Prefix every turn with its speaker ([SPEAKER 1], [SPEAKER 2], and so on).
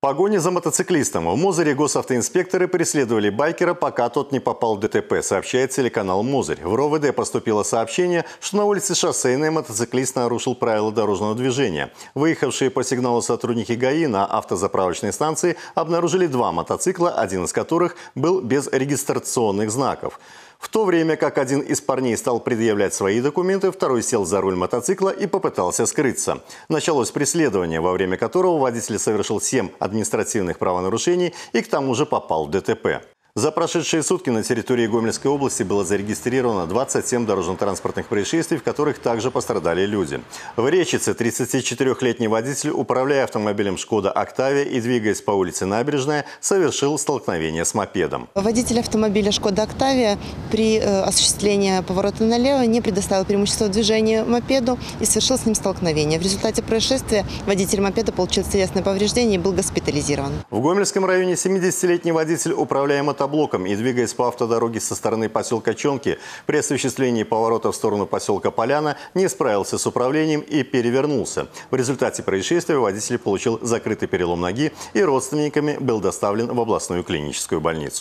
[SPEAKER 1] погоне за мотоциклистом в Мозыре госавтоинспекторы преследовали байкера, пока тот не попал в ДТП, сообщает телеканал Мозырь. В РОВД поступило сообщение, что на улице Шоссейной мотоциклист нарушил правила дорожного движения. Выехавшие по сигналу сотрудники ГАИ на автозаправочной станции обнаружили два мотоцикла, один из которых был без регистрационных знаков. В то время как один из парней стал предъявлять свои документы, второй сел за руль мотоцикла и попытался скрыться. Началось преследование, во время которого водитель совершил 7 административных правонарушений и к тому же попал в ДТП. За прошедшие сутки на территории Гомельской области было зарегистрировано 27 дорожно-транспортных происшествий, в которых также пострадали люди. В Речице 34-летний водитель, управляя автомобилем «Шкода Октавия» и двигаясь по улице Набережная, совершил столкновение с мопедом.
[SPEAKER 2] Водитель автомобиля «Шкода Октавия» при э, осуществлении поворота налево не предоставил преимущество движения мопеду и совершил с ним столкновение. В результате происшествия водитель мопеда получил телесное повреждение и был госпитализирован.
[SPEAKER 1] В Гомельском районе 70-летний водитель, управляя мотоблоком, мотоблоком и двигаясь по автодороге со стороны поселка Чонки, при осуществлении поворота в сторону поселка Поляна не справился с управлением и перевернулся. В результате происшествия водитель получил закрытый перелом ноги и родственниками был доставлен в областную клиническую больницу.